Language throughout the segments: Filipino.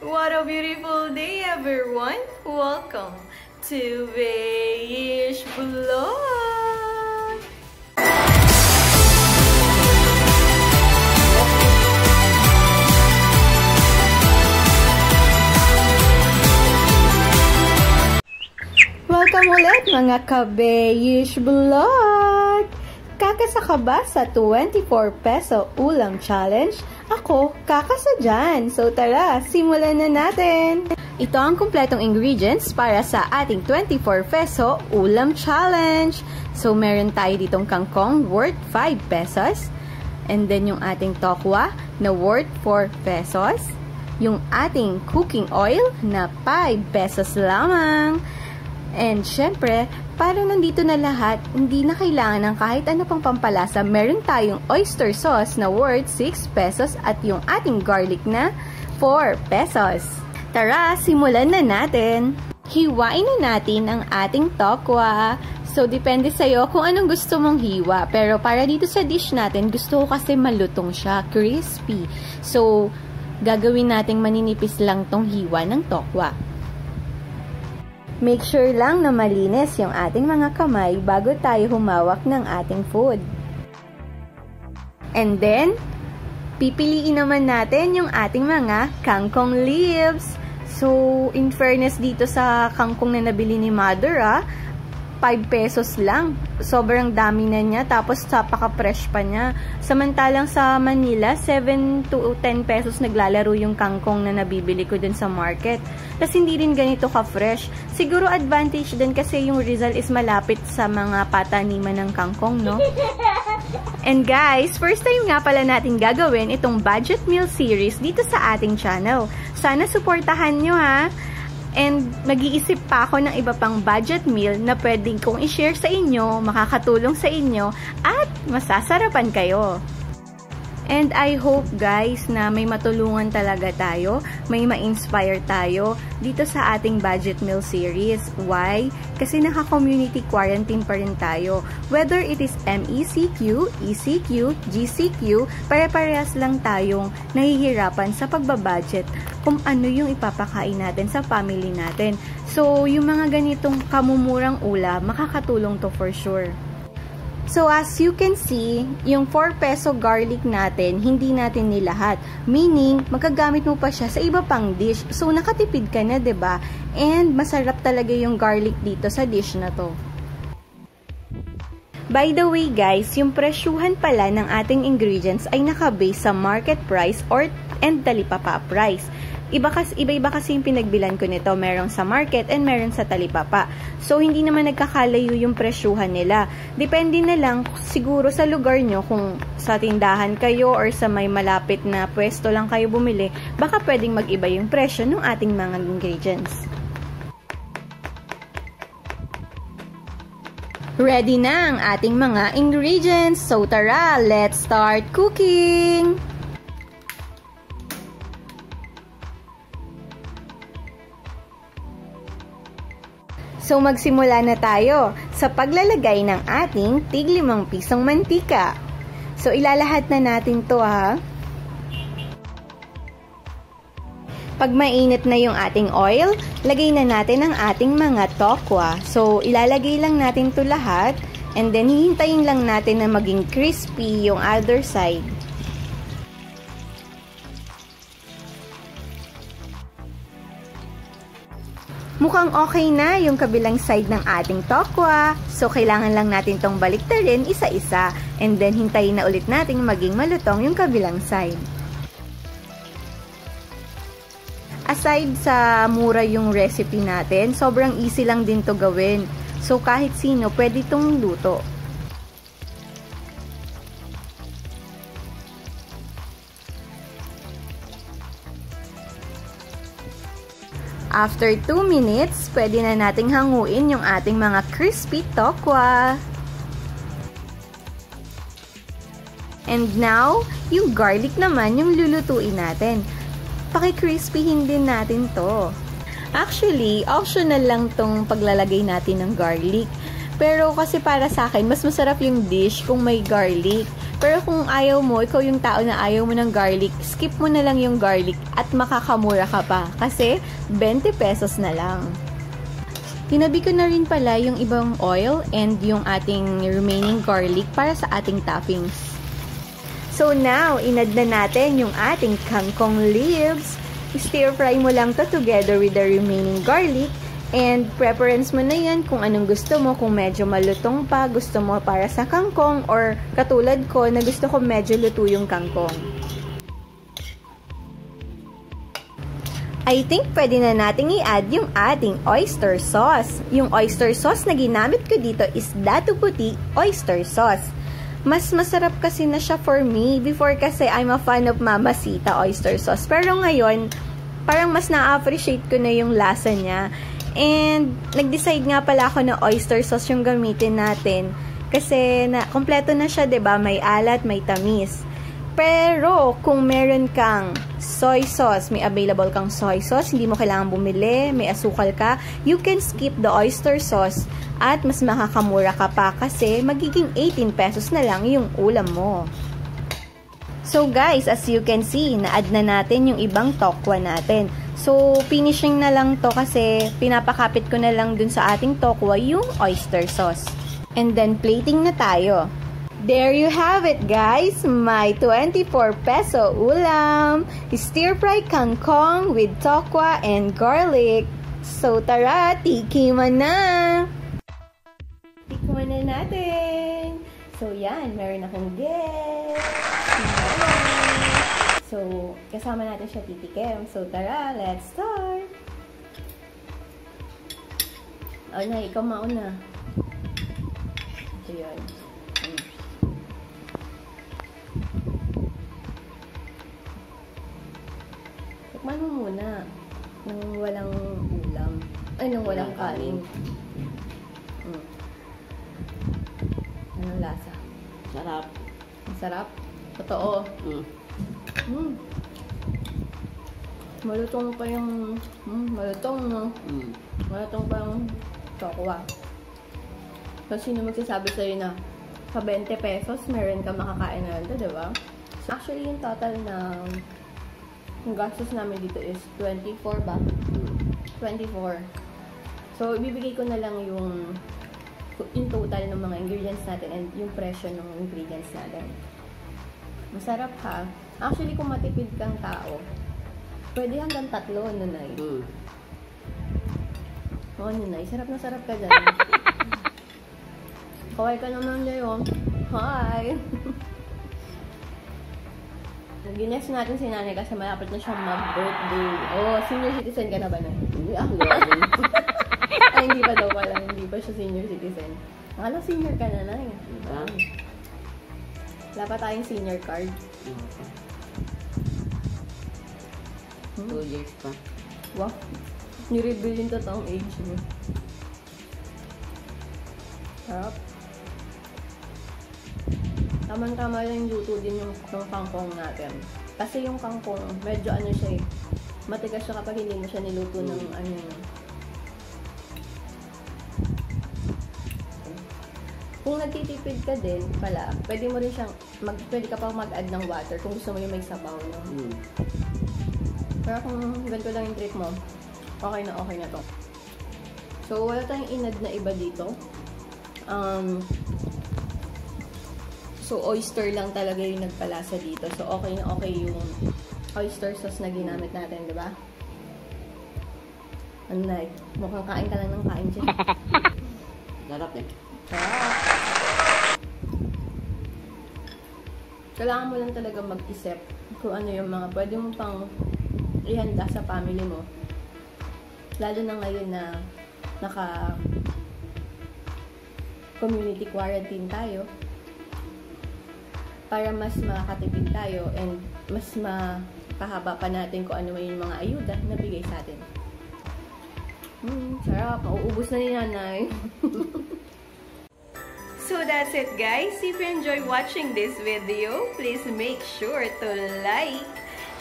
What a beautiful day, everyone! Welcome to Veish Vlog! Welcome ulit mga Kabeyish Vlog! Kakasa ka ba sa 24 peso ulam challenge? Ako, kakasa dyan. So tara, simulan na natin! Ito ang kumpletong ingredients para sa ating 24 peso ulam challenge. So meron tayo ditong kangkong worth 5 pesos. And then yung ating tokwa na worth 4 pesos. Yung ating cooking oil na 5 pesos lamang. And syempre, para nandito na lahat, hindi na kailangan ng kahit ano pang pampalasa. Meron tayong oyster sauce na worth 6 pesos at yung ating garlic na 4 pesos. Tara, simulan na natin! Hiwain na natin ang ating tokwa. So, depende sa'yo kung anong gusto mong hiwa. Pero para dito sa dish natin, gusto ko kasi malutong siya, crispy. So, gagawin nating maninipis lang tong hiwa ng tokwa. Make sure lang na malinis yung ating mga kamay bago tayo humawak ng ating food. And then, pipiliin naman natin yung ating mga kangkong leaves. So, in fairness dito sa kangkong na nabili ni mother ah, 5 pesos lang. Sobrang dami na niya. Tapos, napaka-fresh pa niya. Samantalang sa Manila, 7 to 10 pesos naglalaro yung kangkong na nabibili ko dun sa market. Tapos, hindi rin ganito ka-fresh. Siguro advantage din kasi yung Rizal is malapit sa mga pataniman ng kangkong, no? And guys, first time nga pala natin gagawin itong budget meal series dito sa ating channel. Sana suportahan nyo ha! And mag-iisip pa ako ng iba pang budget meal na pwedeng kong i-share sa inyo, makakatulong sa inyo, at masasarapan kayo. And I hope guys na may matulungan talaga tayo, may ma-inspire tayo dito sa ating budget meal series. Why? Kasi naka-community quarantine pa rin tayo. Whether it is MECQ, ECQ, GCQ, pare-parehas lang tayong nahihirapan sa pagbabudget kung ano yung ipapakain natin sa family natin. So, yung mga ganitong kamumurang ulam, makakatulong to for sure. So, as you can see, yung 4 peso garlic natin, hindi natin nilahat. Meaning, magagamit mo pa siya sa iba pang dish. So, nakatipid ka na, ba diba? And, masarap talaga yung garlic dito sa dish na to. By the way guys, yung presyuhan pala ng ating ingredients ay nakabase sa market price or and talipapa price. Iba kasi, iba-iba kasi yung pinagbilan ko nito. Meron sa market and meron sa talipapa. So, hindi naman nagkakalayo yung presyuhan nila. Depende na lang siguro sa lugar nyo kung sa tindahan kayo or sa may malapit na pwesto lang kayo bumili, baka pwedeng mag-iba yung presyo ng ating mga ingredients. Ready na ang ating mga ingredients. So, tara, let's start cooking! So magsimula na tayo sa paglalagay ng ating tig limang pisong mantika. So ilalahat na natin to ha. Pag mainit na yung ating oil, lagay na natin ang ating mga tokwa. So ilalagay lang natin to lahat and then hihintayin lang natin na maging crispy yung other side. Mukhang okay na yung kabilang side ng ating tokwa. So, kailangan lang natin tong baliktarin isa-isa. And then, hintayin na ulit natin maging malutong yung kabilang side. Aside sa mura yung recipe natin, sobrang easy lang din to gawin. So, kahit sino, pwede itong luto. After 2 minutes, pwede na nating hanguin yung ating mga crispy tokwa. And now, yung garlic naman yung lulutuin natin. Paki-crispyhin din natin to. Actually, optional lang tong paglalagay natin ng garlic. Pero kasi para sa akin, mas masarap yung dish kung may garlic. Pero kung ayaw mo, ikaw yung tao na ayaw mo ng garlic, skip mo na lang yung garlic at makakamura ka pa. Kasi 20 pesos na lang. Tinabi ko na rin pala yung ibang oil and yung ating remaining garlic para sa ating toppings. So now, inad na natin yung ating kangkong leaves. Stir fry mo lang to together with the remaining garlic And preference mo na yan kung anong gusto mo, kung medyo malutong pa, gusto mo para sa kangkong, or katulad ko na gusto ko medyo luto yung kangkong. I think pwede na nating i-add yung ating oyster sauce. Yung oyster sauce na ginamit ko dito is Datu Puti Oyster Sauce. Mas masarap kasi na siya for me. Before kasi I'm a fan of Mama Sita oyster sauce. Pero ngayon, parang mas na-appreciate ko na yung lasa niya. And, nag-decide nga pala ako na oyster sauce yung gamitin natin. Kasi, na, kompleto na siya, ba diba? May alat, may tamis. Pero, kung meron kang soy sauce, may available kang soy sauce, hindi mo kailangan bumili, may asukal ka, you can skip the oyster sauce at mas makakamura ka pa kasi magiging 18 pesos na lang yung ulam mo. So guys, as you can see, na-add na natin yung ibang tokwa natin. So, finishing na lang to kasi pinapakapit ko na lang dun sa ating tokwa yung oyster sauce. And then, plating na tayo. There you have it, guys! My 24 peso ulam! Stir-fry kangkong with tokwa and garlic. So, tara, tikiman na! Tikiman na natin! So, yan, meron akong guest! So, kasama natin siya titikim. So, tara, let's start! O, na, ikaw mauna. Ito yun. Hmm. Tikman mo muna. Nang walang ulam. Ay, nang walang kanin. Hmm. Anong lasa? Sarap. Masarap? Totoo. Mm. Mm. Malutong pa yung... Mm, malutong, no? Mm. Malutong pa yung tokwa. Kasi sino magsasabi sa'yo na sa 20 pesos, meron ka makakain na ito, diba? So, actually, yung total na yung gastos namin dito is 24 ba? 24. So, ibibigay ko na lang yung yung total ng mga ingredients natin and yung presyo ng ingredients natin. Masarap ha. Actually, kung matipid kang tao, pwede hanggang tatlo, nunay. Mm. Oo, nunay. Sarap na sarap ka dyan. Kaway ka naman ngayon. Hi! Gines natin si nanay kasi malapit na siyang mag-birthday. Oh, senior citizen ka na ba na? Hindi ako gawin. Ay, hindi pa daw pala. Hindi pa siya senior citizen. Akala senior ka na, nay. Diba? Wala pa tayong senior card. Hmm? Two years pa. Wow. Ni-reveal yung totoong age mo. Sarap. Tamang-tama lang yung luto din yung, yung kangkong natin. Kasi yung kangkong, medyo ano siya eh. Matigas siya kapag hindi mo siya niluto ng ano yun. Kung nagtitipid ka din pala, pwede mo rin siyang, mag, pwede ka pa mag-add ng water kung gusto mo yung may sabaw, no? Mm. Pero kung ganito lang yung trip mo, okay na okay na to. So, wala tayong inad na iba dito. Um, so, oyster lang talaga yung nagpalasa dito. So, okay na okay yung oyster sauce na ginamit natin, di ba? Ano na, mukhang kain ka lang ng kain dyan. Sarap eh. Sarap. Kailangan mo lang talaga mag-isip kung ano yung mga pwede mo pang ihanda sa family mo. Lalo na ngayon na naka community quarantine tayo para mas makakatipid tayo and mas mapahaba pa natin kung ano yung mga ayuda na bigay sa atin. Hmm, sarap. Mauubos na ni nanay. So that's it guys. If you enjoy watching this video, please make sure to like,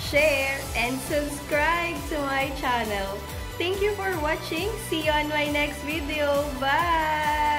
share, and subscribe to my channel. Thank you for watching. See you on my next video. Bye!